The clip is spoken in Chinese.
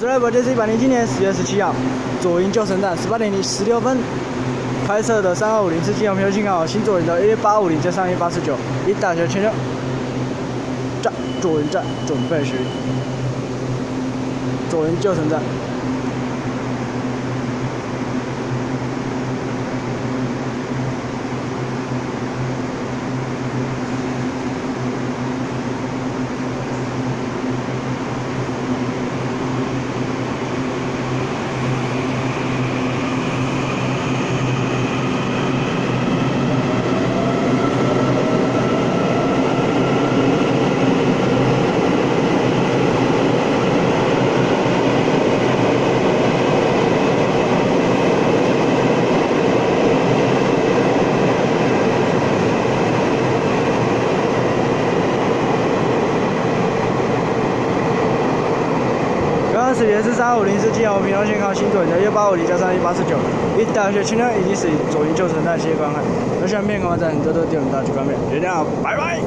这台宝是一百零七年十月十七号，左营旧城站十八点零十六分拍摄的三二五零是金融平信号，新左营的 A 八五零加上一八四九，一大学前车站左营站准备时，左营旧城站。驶员是三五零四金豪平安健康新左营的幺八五零加上一八四九，一大学清亮以及是左营旧城站谢观看，有想片看完再很多多点大去观看，就这样，拜拜。